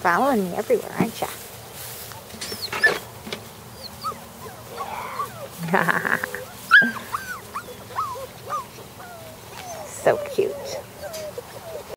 following me everywhere, aren't you? so cute.